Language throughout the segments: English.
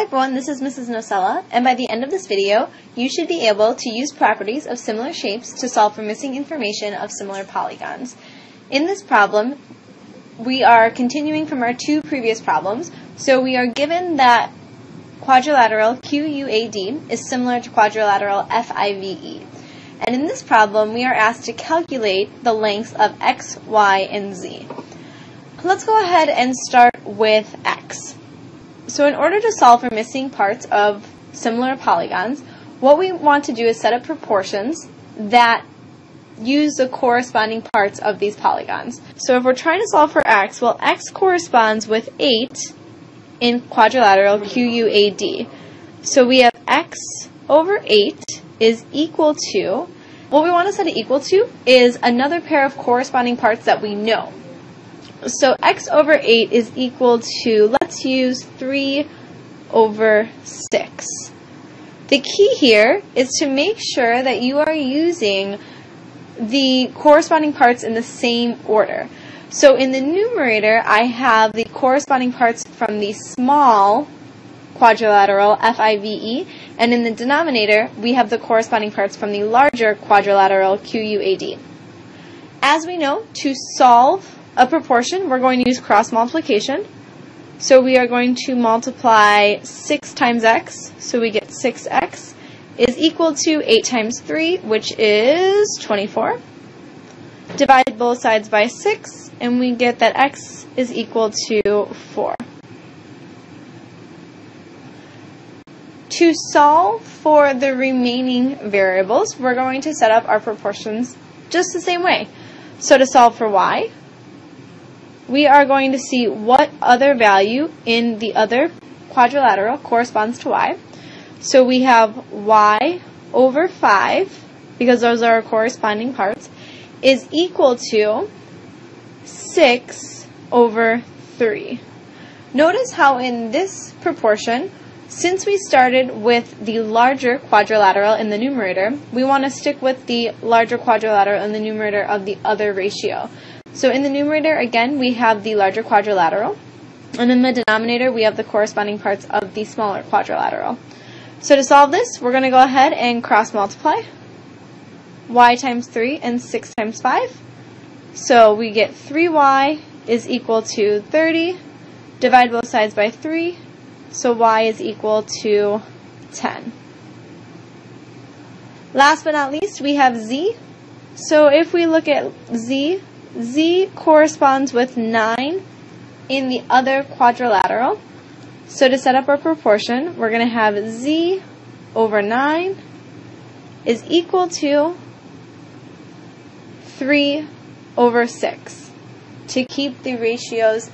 Hi everyone, this is Mrs. Nocella, and by the end of this video, you should be able to use properties of similar shapes to solve for missing information of similar polygons. In this problem, we are continuing from our two previous problems, so we are given that quadrilateral QUAD is similar to quadrilateral FIVE. And in this problem, we are asked to calculate the lengths of x, y, and z. Let's go ahead and start with x. So in order to solve for missing parts of similar polygons, what we want to do is set up proportions that use the corresponding parts of these polygons. So if we're trying to solve for x, well, x corresponds with 8 in quadrilateral QUAD. So we have x over 8 is equal to, what we want to set it equal to is another pair of corresponding parts that we know. So x over 8 is equal to, let's use 3 over 6. The key here is to make sure that you are using the corresponding parts in the same order. So in the numerator, I have the corresponding parts from the small quadrilateral FIVE, and in the denominator, we have the corresponding parts from the larger quadrilateral QUAD. As we know, to solve a proportion, we're going to use cross multiplication. So we are going to multiply 6 times x, so we get 6x, is equal to 8 times 3, which is 24. Divide both sides by 6, and we get that x is equal to 4. To solve for the remaining variables, we're going to set up our proportions just the same way. So to solve for y, we are going to see what other value in the other quadrilateral corresponds to y. So we have y over 5, because those are our corresponding parts, is equal to 6 over 3. Notice how in this proportion, since we started with the larger quadrilateral in the numerator, we want to stick with the larger quadrilateral in the numerator of the other ratio. So in the numerator, again, we have the larger quadrilateral. And in the denominator, we have the corresponding parts of the smaller quadrilateral. So to solve this, we're going to go ahead and cross multiply. y times 3 and 6 times 5. So we get 3y is equal to 30. Divide both sides by 3. So y is equal to 10. Last but not least, we have z. So if we look at z, z corresponds with 9 in the other quadrilateral. So to set up our proportion, we're going to have z over 9 is equal to 3 over 6 to keep the ratios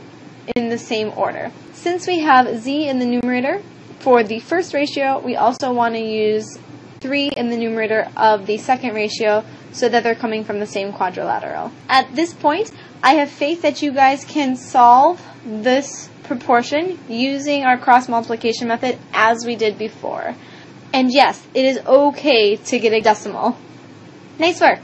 in the same order. Since we have z in the numerator, for the first ratio, we also want to use 3 in the numerator of the second ratio so that they're coming from the same quadrilateral. At this point, I have faith that you guys can solve this proportion using our cross multiplication method as we did before. And yes, it is okay to get a decimal. Nice work!